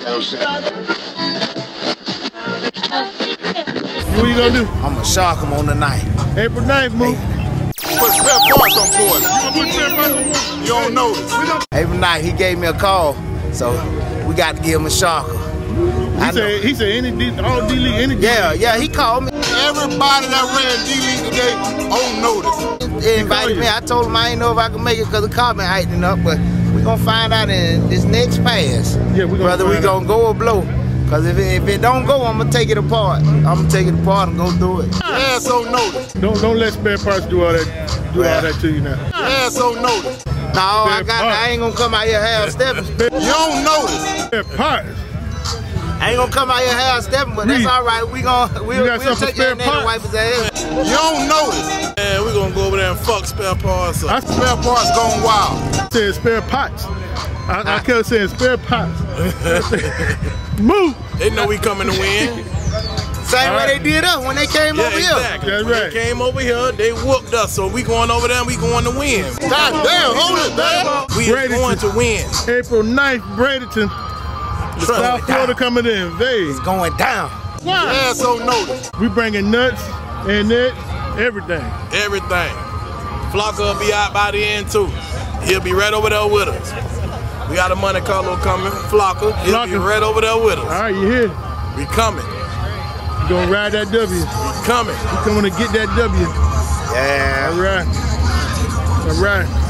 What you gonna do? I'm gonna shock him on the night. April 9th, move. Put spare parts on board. You gonna put spare parts on? You don't notice. Every night he gave me a call, so we got to give him a shocker. He I said he said any D, all D League any Yeah, yeah, he called me. Everybody that ran D League today on notice. He invited me. I told him I didn't know if I could make it because the car been heightening up, but we gonna find out in this next pass. Yeah, we gonna whether we find gonna go or blow. Cause if it, if it don't go, I'm gonna take it apart. I'm gonna take it apart and go through it. Ass so notice. Don't don't let spare parts do all that do all that to you now. Ass on notice. No, I Spare got. parts. I ain't gonna come out here half stepping. You don't notice. Spare parts. I ain't gonna come out here half stepping, but that's all right. We gonna we'll, you we'll something take your name and wipe his ass. You don't notice. Man, we gonna go over there and fuck spare parts up. I Spare parts gone wild. said spare pots. I, I kept saying spare pots. Move. They know we coming to win. Same All way they did us when they came Yeah, over here. exactly. That's When right. They came over here, they whooped us, so we going over there and we going to win. God damn, hold it, man. We is Bradenton. going to win. April 9th, Bradenton, Trust South me. Florida coming to invade. It's Going down. Ass on notice. We bringing nuts and net, everything. Everything. Flocka will be out by the end too. He'll be right over there with us. We got a Monte Carlo coming. Flocka, he'll be right over there with us. All right, you here? We coming. You gonna ride that W. We coming. We coming to get that W. Yeah. All right. All right.